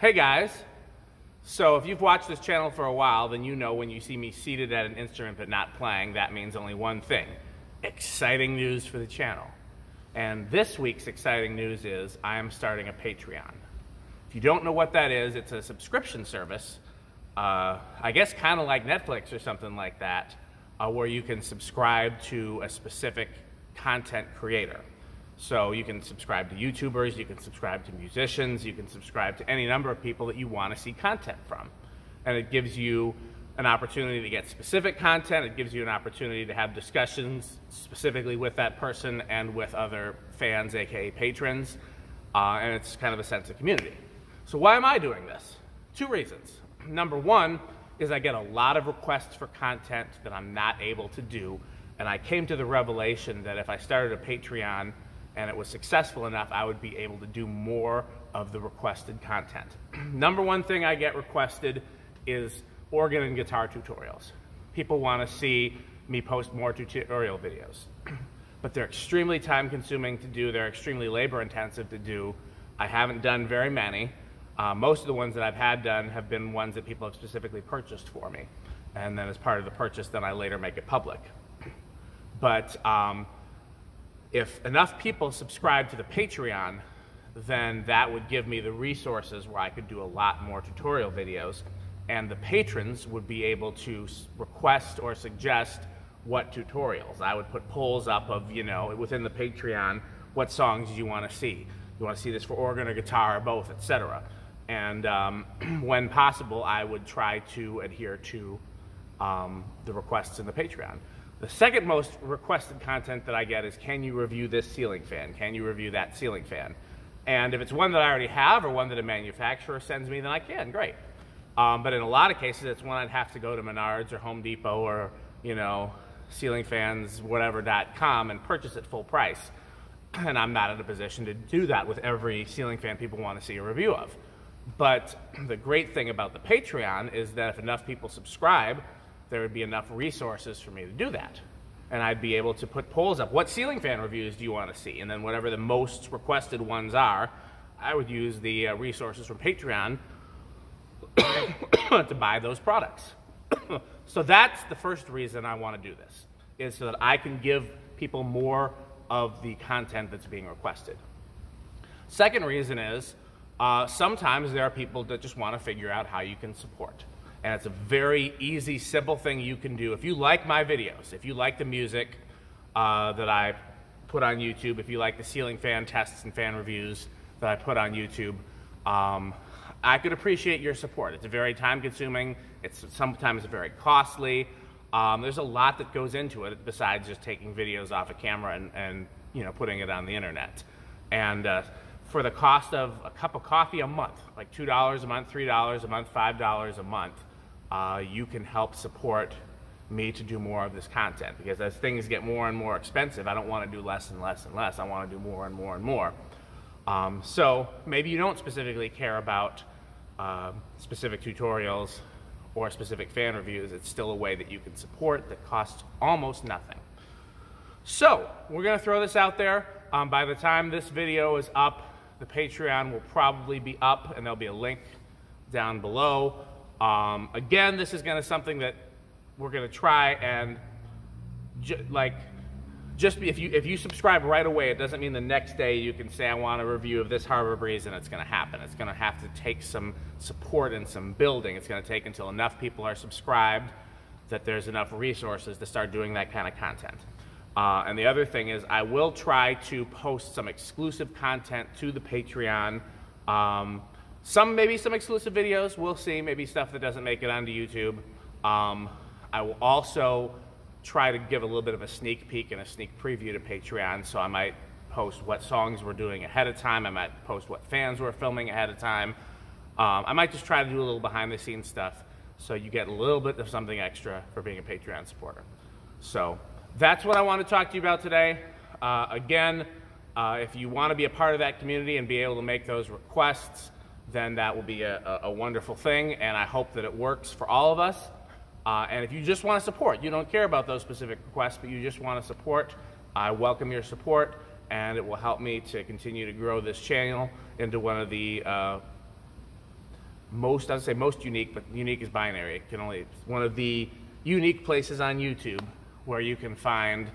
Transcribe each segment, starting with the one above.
Hey guys. So if you've watched this channel for a while, then you know when you see me seated at an instrument but not playing, that means only one thing. Exciting news for the channel. And this week's exciting news is I am starting a Patreon. If you don't know what that is, it's a subscription service, uh, I guess kind of like Netflix or something like that, uh, where you can subscribe to a specific content creator. So you can subscribe to YouTubers, you can subscribe to musicians, you can subscribe to any number of people that you want to see content from. And it gives you an opportunity to get specific content, it gives you an opportunity to have discussions specifically with that person and with other fans, aka patrons, uh, and it's kind of a sense of community. So why am I doing this? Two reasons. Number one is I get a lot of requests for content that I'm not able to do, and I came to the revelation that if I started a Patreon, and it was successful enough, I would be able to do more of the requested content. Number one thing I get requested is organ and guitar tutorials. People want to see me post more tutorial videos, but they're extremely time consuming to do, they're extremely labor intensive to do. I haven't done very many. Uh, most of the ones that I've had done have been ones that people have specifically purchased for me. And then as part of the purchase, then I later make it public. But um, if enough people subscribe to the Patreon, then that would give me the resources where I could do a lot more tutorial videos. And the patrons would be able to request or suggest what tutorials. I would put polls up of, you know, within the Patreon, what songs you want to see. You want to see this for organ or guitar or both, etc. And um, when possible, I would try to adhere to um, the requests in the Patreon. The second most requested content that I get is can you review this ceiling fan? Can you review that ceiling fan? And if it's one that I already have or one that a manufacturer sends me, then I can, great. Um, but in a lot of cases, it's one I'd have to go to Menards or Home Depot or, you know, ceilingfans, and purchase at full price. And I'm not in a position to do that with every ceiling fan people want to see a review of. But the great thing about the Patreon is that if enough people subscribe, there would be enough resources for me to do that. And I'd be able to put polls up. What ceiling fan reviews do you want to see? And then whatever the most requested ones are, I would use the uh, resources from Patreon to buy those products. so that's the first reason I want to do this, is so that I can give people more of the content that's being requested. Second reason is uh, sometimes there are people that just want to figure out how you can support. And it's a very easy, simple thing you can do. If you like my videos, if you like the music uh, that I put on YouTube, if you like the ceiling fan tests and fan reviews that I put on YouTube, um, I could appreciate your support. It's very time consuming, it's sometimes very costly. Um, there's a lot that goes into it besides just taking videos off a camera and, and you know, putting it on the internet. And uh, for the cost of a cup of coffee a month, like $2 a month, $3 a month, $5 a month, uh, you can help support me to do more of this content because as things get more and more expensive, I don't want to do less and less and less. I want to do more and more and more. Um, so maybe you don't specifically care about uh, specific tutorials or specific fan reviews. It's still a way that you can support that costs almost nothing. So we're going to throw this out there. Um, by the time this video is up, the Patreon will probably be up and there'll be a link down below. Um, again, this is gonna something that we're gonna try and ju like just be, if you if you subscribe right away, it doesn't mean the next day you can say I want a review of this Harbor Breeze and it's going to happen. It's going to have to take some support and some building. It's going to take until enough people are subscribed that there's enough resources to start doing that kind of content. Uh, and the other thing is I will try to post some exclusive content to the Patreon. Um, some, maybe some exclusive videos, we'll see. Maybe stuff that doesn't make it onto YouTube. Um, I will also try to give a little bit of a sneak peek and a sneak preview to Patreon. So I might post what songs we're doing ahead of time. I might post what fans we're filming ahead of time. Um, I might just try to do a little behind the scenes stuff so you get a little bit of something extra for being a Patreon supporter. So that's what I want to talk to you about today. Uh, again, uh, if you want to be a part of that community and be able to make those requests, then that will be a, a, wonderful thing, and I hope that it works for all of us. Uh, and if you just want to support, you don't care about those specific requests, but you just want to support, I welcome your support, and it will help me to continue to grow this channel into one of the uh, most, I'd say most unique, but unique is binary. It can only, one of the unique places on YouTube where you can find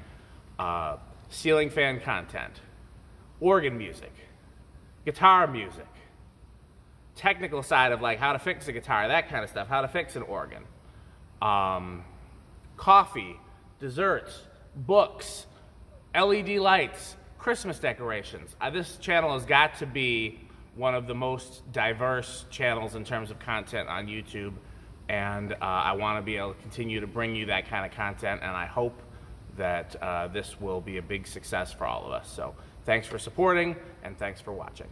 uh, ceiling fan content, organ music, guitar music, technical side of like how to fix a guitar, that kind of stuff, how to fix an organ, um, coffee, desserts, books, LED lights, Christmas decorations. Uh, this channel has got to be one of the most diverse channels in terms of content on YouTube. And uh, I want to be able to continue to bring you that kind of content. And I hope that uh, this will be a big success for all of us. So thanks for supporting and thanks for watching.